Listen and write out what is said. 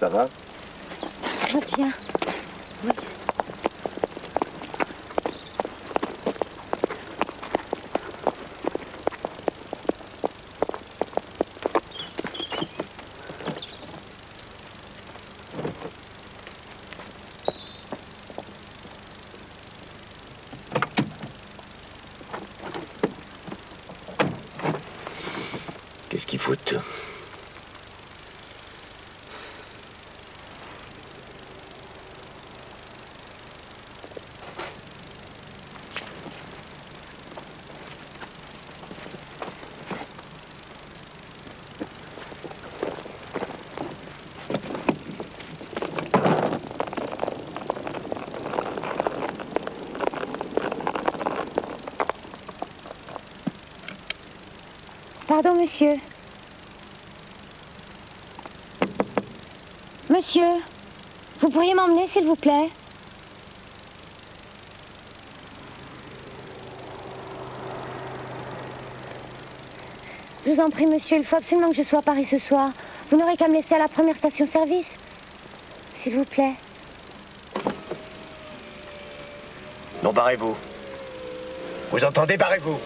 Ça va Très bien. Oui. Qu'est-ce qu'ils foutent? Pardon, monsieur. Monsieur, vous pourriez m'emmener, s'il vous plaît? Je vous en prie, monsieur, il faut absolument que je sois à Paris ce soir. Vous n'aurez qu'à me laisser à la première station-service. S'il vous plaît. Non, barrez-vous. Vous entendez, barrez-vous.